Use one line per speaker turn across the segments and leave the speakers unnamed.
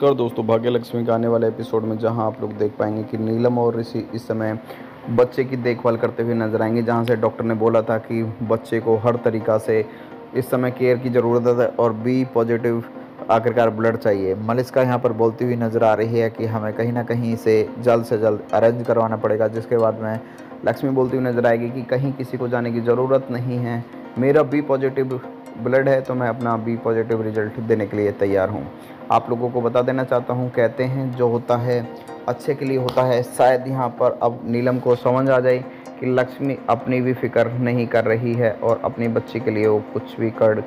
कर दोस्तों, भाग्य लक्ष्मी के आने वाले एपिसोड में जहाँ आप लोग देख पाएँगे कि नीलम और ऋषि इस समय बच्चे की देखभाल करते हुए नज़र आएँगे, जहाँ से डॉक्टर ने बोला था कि बच्चे को हर तरीक़ा से इस समय केयर की ज़रूरत है और बी पॉजिटिव आखिरकार ब्लड चाहिए। मलिस्का यहाँ पर बोलती हुई नज़र आ रही है कि हमें कहीं ना कहीं इसे जल्द से जल्द अरेंज करवाना पड़ेगा, जिसके बाद में लक्ष्मी बोलती हुई नज़र आएगी कि कहीं किसी को जाने की ज़रूरत नहीं है। मेरा बी पॉजिटिव ब्लड है तो मैं अपना बी पॉजिटिव रिज़ल्ट देने के लिए तैयार हूँ। आप लोगों को बता देना चाहता हूँ, कहते हैं, जो होता है, अच्छे के लिए होता है, शायद यहाँ पर अब नीलम को समझ आ जाए कि लक्ष्मी अपनी भी फ़िक्र नहीं कर रही है और अपनी बच्ची के लिए वो कुछ भी कर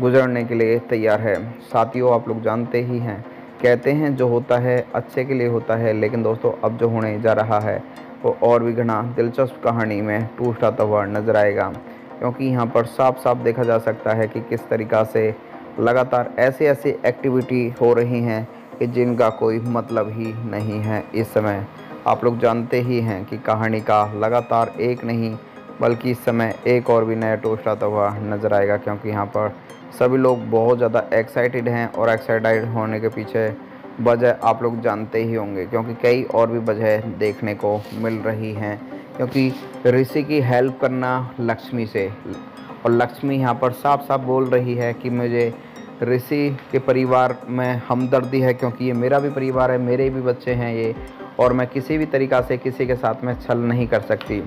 गुजरने के लिए तैयार है। साथियों, आप लोग जानते ही हैं। कहते हैं, जो होता है, अच्छे के लिए होता है, लेकिन दोस्तों, अब जो होने जा रहा है, वो और भी घना दिलचस्प कहानी में टूटता हुआ नज़र आएगा। क्योंकि यहाँ पर साफ़ साफ़ देखा जा सकता है कि किस तरीक़ा से लगातार ऐसे ऐसे एक्टिविटी हो रही हैं कि जिनका कोई मतलब ही नहीं है इस समय। आप लोग जानते ही हैं कि कहानी का लगातार एक नहीं, बल्कि इस समय एक और भी नया टोस्ट आता हुआ नज़र आएगा क्योंकि यहाँ पर सभी लोग बहुत ज़्यादा एक्साइटेड हैं और एक्साइटेड होने के पीछे वजह आप लोग जानते ही होंगे क्योंकि कई और भी वजह देखने को मिल रही हैं। क्योंकि ऋषि की हेल्प करना लक्ष्मी से। और लक्ष्मी यहाँ पर साफ़ साफ़ बोल रही है कि मुझे ऋषि के परिवार में हमदर्दी है क्योंकि ये मेरा भी परिवार है, मेरे भी बच्चे हैं ये, और मैं किसी भी तरीक़ा से किसी के साथ में छल नहीं कर सकती।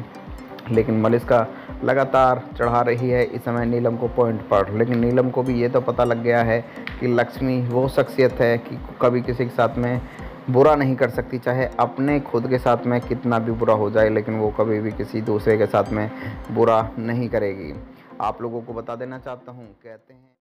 लेकिन मलिस्का लगातार चढ़ा रही है इस समय नीलम को पॉइंट पर। लेकिन नीलम को भी ये तो पता लग गया है कि लक्ष्मी वो शख्सियत है कि कभी किसी के साथ में बुरा नहीं कर सकती, चाहे अपने खुद के साथ में कितना भी बुरा हो जाए, लेकिन वो कभी भी किसी दूसरे के साथ में बुरा नहीं करेगी। आप लोगों को बता देना चाहता हूँ, कहते हैं।